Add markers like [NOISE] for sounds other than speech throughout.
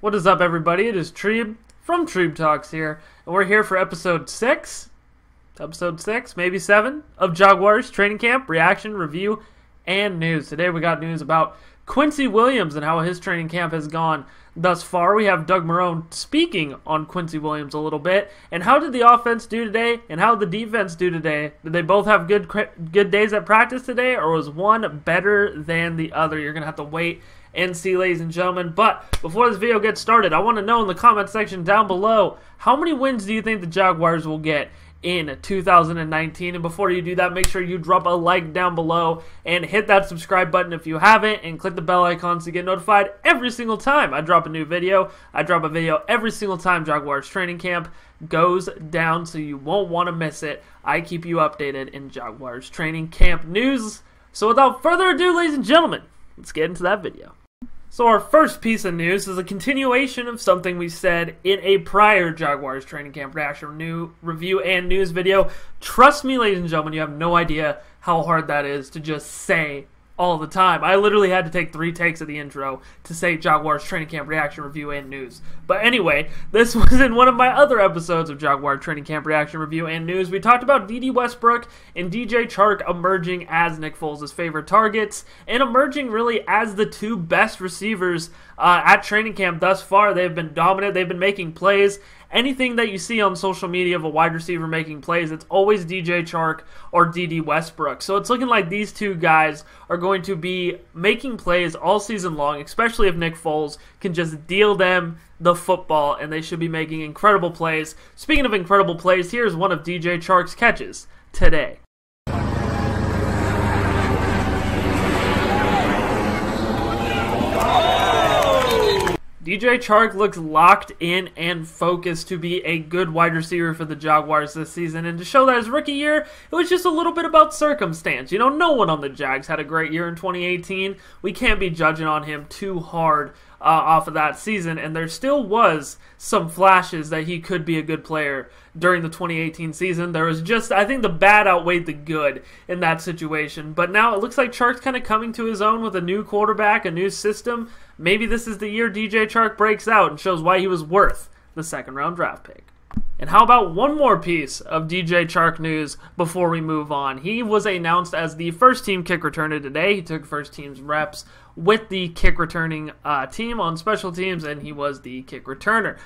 What is up, everybody? It is Treeb from Treeb Talks here, and we're here for episode six, episode six, maybe seven of Jaguars training camp reaction, review, and news. Today we got news about Quincy Williams and how his training camp has gone thus far. We have Doug Marrone speaking on Quincy Williams a little bit, and how did the offense do today, and how did the defense do today? Did they both have good good days at practice today, or was one better than the other? You're gonna have to wait see, ladies and gentlemen. But before this video gets started, I want to know in the comment section down below how many wins do you think the Jaguars will get in 2019. And before you do that, make sure you drop a like down below and hit that subscribe button if you haven't, and click the bell icon to get notified every single time I drop a new video. I drop a video every single time Jaguars training camp goes down, so you won't want to miss it. I keep you updated in Jaguars training camp news. So without further ado, ladies and gentlemen, let's get into that video. So our first piece of news is a continuation of something we said in a prior Jaguars training camp reaction new review and news video. Trust me, ladies and gentlemen, you have no idea how hard that is to just say all the time. I literally had to take three takes of the intro to say Jaguars training camp reaction review and news. But anyway, this [LAUGHS] was in one of my other episodes of Jaguar training camp reaction review and news. We talked about Dede Westbrook and DJ Chark emerging as Nick Foles' favorite targets and emerging really as the two best receivers uh, at training camp thus far. They've been dominant. They've been making plays anything that you see on social media of a wide receiver making plays, it's always DJ Chark or Dede Westbrook. So it's looking like these two guys are going to be making plays all season long, especially if Nick Foles can just deal them the football, and they should be making incredible plays. Speaking of incredible plays, here's one of DJ Chark's catches today. DJ Chark looks locked in and focused to be a good wide receiver for the Jaguars this season. And to show that his rookie year, it was just a little bit about circumstance. You know, no one on the Jags had a great year in 2018. We can't be judging on him too hard uh, off of that season, and there still was some flashes that he could be a good player during the 2018 season. There was just, I think, the bad outweighed the good in that situation. But now it looks like Chark's kind of coming to his own with a new quarterback, a new system. Maybe this is the year DJ Chark breaks out and shows why he was worth the second round draft pick. And how about one more piece of DJ Chark news before we move on? He was announced as the first team kick returner today. He took first team's reps with the kick returning uh, team on special teams, and he was the kick returner.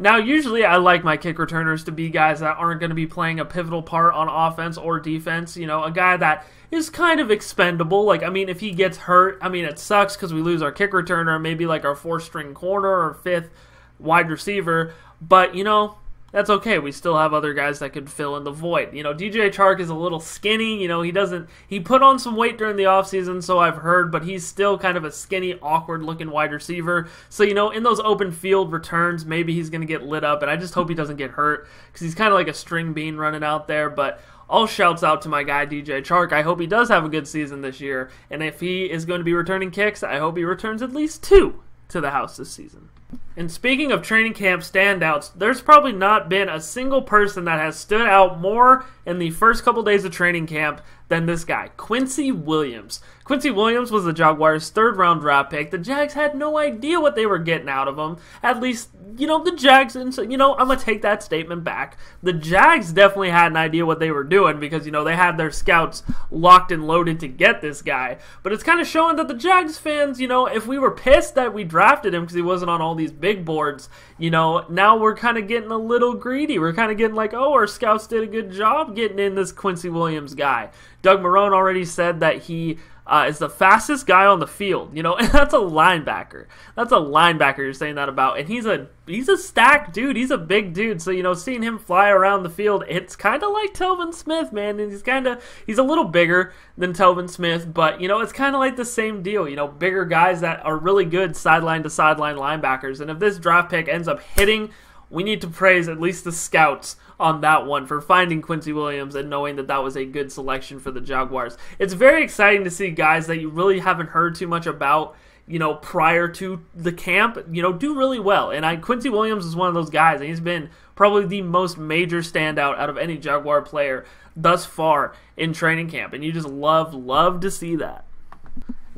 Now, usually I like my kick returners to be guys that aren't going to be playing a pivotal part on offense or defense. You know, a guy that is kind of expendable. Like, I mean, if he gets hurt, I mean, it sucks because we lose our kick returner, maybe like our fourth string corner or fifth wide receiver. But, you know, that's okay. We still have other guys that could fill in the void. You know, DJ Chark is a little skinny. You know, he doesn't, he put on some weight during the offseason, so I've heard, but he's still kind of a skinny, awkward looking wide receiver. So, you know, in those open field returns, maybe he's going to get lit up, and I just hope he doesn't get hurt because he's kind of like a string bean running out there. But all shouts out to my guy DJ Chark. I hope he does have a good season this year. And if he is going to be returning kicks, I hope he returns at least two to the house this season. And speaking of training camp standouts, there's probably not been a single person that has stood out more in the first couple days of training camp than this guy, Quincy Williams. Quincy Williams was the Jaguars' third round draft pick. The Jags had no idea what they were getting out of him. At least, you know, the Jags, and so, you know, I'm going to take that statement back. The Jags definitely had an idea what they were doing because, you know, they had their scouts locked and loaded to get this guy. But it's kind of showing that the Jags fans, you know, if we were pissed that we drafted him because he wasn't on all these big boards, you know, now we're kind of getting a little greedy. We're kind of getting like, oh, our scouts did a good job getting in this Quincy Williams guy. Doug Marrone already said that he uh, is the fastest guy on the field. You know, [LAUGHS] and that's a linebacker. That's a linebacker you're saying that about, and he's a he's a stacked dude. He's a big dude. So you know, seeing him fly around the field, it's kind of like Telvin Smith, man. And he's kind of he's a little bigger than Telvin Smith, but you know, it's kind of like the same deal. You know, bigger guys that are really good sideline to sideline linebackers. And if this draft pick ends up hitting we need to praise at least the scouts on that one for finding Quincy Williams and knowing that that was a good selection for the Jaguars. It's very exciting to see guys that you really haven't heard too much about, you know, prior to the camp, you know, do really well. And I Quincy Williams is one of those guys, and he's been probably the most major standout out of any Jaguar player thus far in training camp. And you just love, love to see that.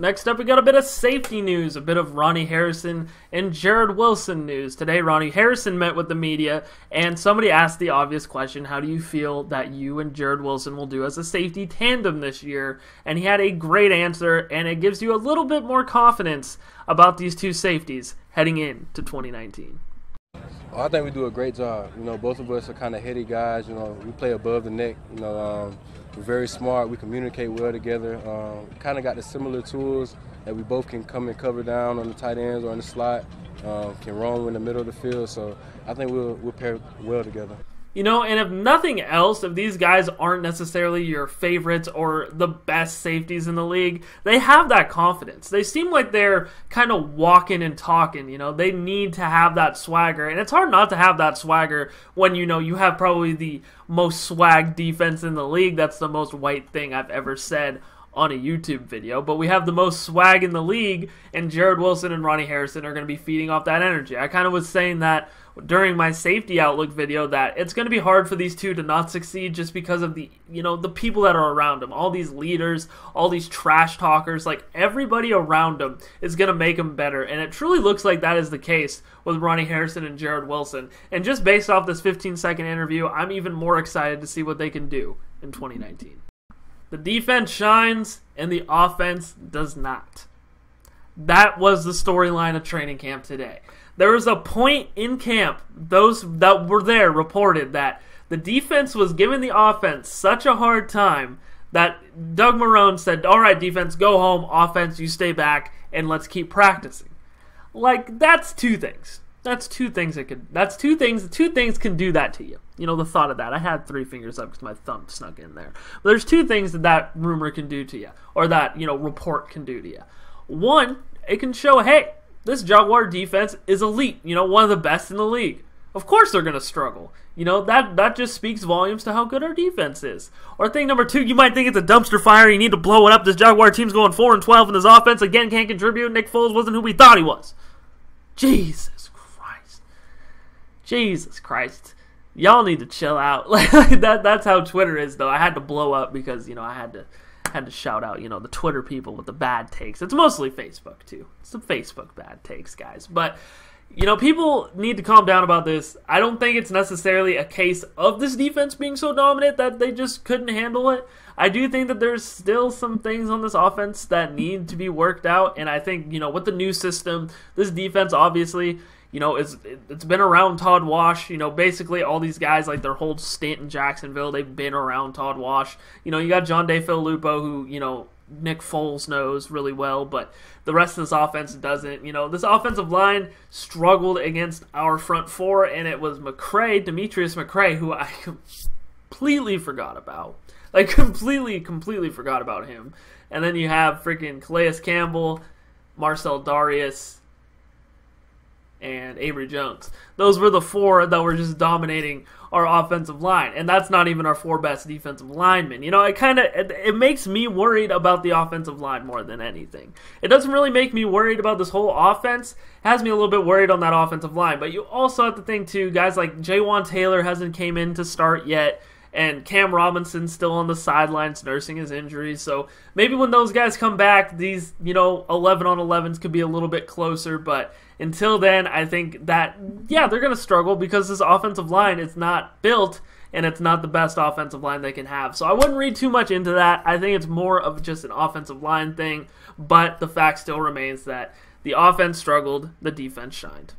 Next up, we got a bit of safety news, a bit of Ronnie Harrison and Jarrod Wilson news. Today, Ronnie Harrison met with the media, and somebody asked the obvious question How do you feel that you and Jarrod Wilson will do as a safety tandem this year? And he had a great answer, and it gives you a little bit more confidence about these two safeties heading into 2019. I think we do a great job. You know, both of us are kind of heady guys. You know, we play above the neck. You know, um, we're very smart. We communicate well together. Um, kind of got the similar tools that we both can come and cover down on the tight ends or in the slot. Um, can roam in the middle of the field. So I think we'll we'll pair well together. You know, and if nothing else, if these guys aren't necessarily your favorites or the best safeties in the league, they have that confidence. They seem like they're kind of walking and talking, you know. They need to have that swagger. And it's hard not to have that swagger when you know you have probably the most swag defense in the league. That's the most white thing I've ever said on a YouTube video, but we have the most swag in the league, and Jarrod Wilson and Ronnie Harrison are going to be feeding off that energy. I kind of was saying that during my safety outlook video that it's going to be hard for these two to not succeed just because of the you know the people that are around them all these leaders all these trash talkers like everybody around them is going to make them better. And it truly looks like that is the case with Ronnie Harrison and jarrod Wilson. And just based off this 15 second interview I'm even more excited to see what they can do in 2019 the defense shines and the offense does not. That was the storyline of training camp today. There was a point in camp, those that were there reported that the defense was giving the offense such a hard time that Doug Marrone said, All right, defense, go home. Offense, you stay back and let's keep practicing. Like, that's two things. That's two things that could. That's two things. Two things can do that to you. You know the thought of that. I had three fingers up because my thumb snuck in there. But there's two things that that rumor can do to you, or that you know report can do to you. One, it can show, hey, this Jaguar defense is elite. You know, one of the best in the league. Of course they're going to struggle. You know, that that just speaks volumes to how good our defense is. Or thing number two, you might think it's a dumpster fire, you need to blow it up. This Jaguar team's going 4 and 12 and this offense again can't contribute. Nick Foles wasn't who we thought he was. Jesus Jesus Christ. Y'all need to chill out. [LAUGHS] Like that that's how Twitter is though. I had to blow up because, you know, I had to had to shout out, you know, the Twitter people with the bad takes. It's mostly Facebook too. The Facebook bad takes, guys. But you know, people need to calm down about this. I don't think it's necessarily a case of this defense being so dominant that they just couldn't handle it. I do think that there's still some things on this offense that need to be worked out, and I think you know with the new system, this defense obviously you know, it's it's been around Todd Wash. You know, basically all these guys like their whole stint in Jacksonville, they've been around Todd Wash. You know, you got John DeFilippo, who you know Nick Foles knows really well, but the rest of this offense doesn't. You know, this offensive line struggled against our front four, and it was McCray, Demetrius McCray, who I completely forgot about. Like completely, completely forgot about him. And then you have freaking Calais Campbell, Marcel Dareus, and Abry Jones. Those were the four that were just dominating our offensive line, and that's not even our four best defensive linemen. You know, it kind of it, it, makes me worried about the offensive line more than anything. It doesn't really make me worried about this whole offense. It has me a little bit worried on that offensive line. But you also have to think too, guys like Jawaan Taylor hasn't came in to start yet and Cam Robinson's still on the sidelines nursing his injury. So maybe when those guys come back, these, you know, 11 on 11s could be a little bit closer. But until then, I think that, yeah, they're going to struggle because this offensive line is not built and it's not the best offensive line they can have. So I wouldn't read too much into that. I think it's more of just an offensive line thing. But the fact still remains that the offense struggled, the defense shined.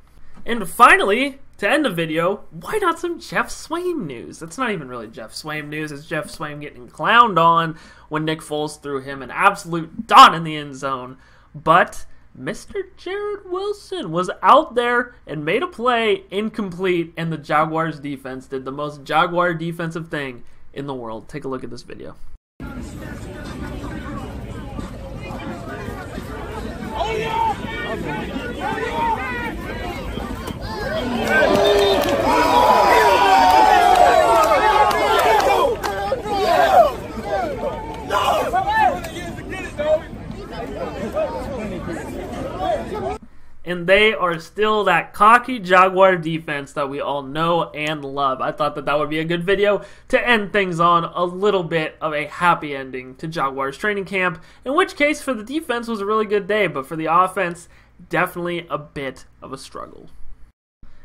And finally, to end the video, why not some Geoff Swaim news? That's not even really Geoff Swaim news. It's Geoff Swaim getting clowned on when Nick Foles threw him an absolute dot in the end zone. But Mr. Jarrod Wilson was out there and made a play incomplete, and the Jaguars defense did the most Jaguar defensive thing in the world. Take a look at this video. They are still that cocky Jaguar defense that we all know and love. I thought that that would be a good video to end things on a little bit of a happy ending to Jaguars training camp, in which case for the defense was a really good day, but for the offense, definitely a bit of a struggle.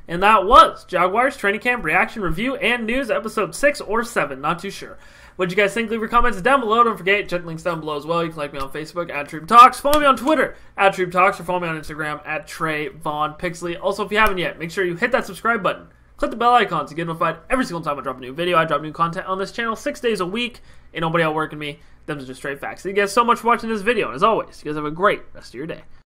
And that was Jaguars Training Camp Reaction Review and News, episode 6 or 7, not too sure. What you guys think? Leave your comments down below. Don't forget, check links down below as well. You can like me on Facebook at Treeb Talks. Follow me on Twitter at Treeb Talks or follow me on Instagram at Trayvon Pixley. Also, if you haven't yet, make sure you hit that subscribe button. Click the bell icon to get notified every single time I drop a new video. I drop new content on this channel six days a week. Ain't nobody outworking me. Them's just straight facts. Thank you guys so much for watching this video. And as always, you guys have a great rest of your day.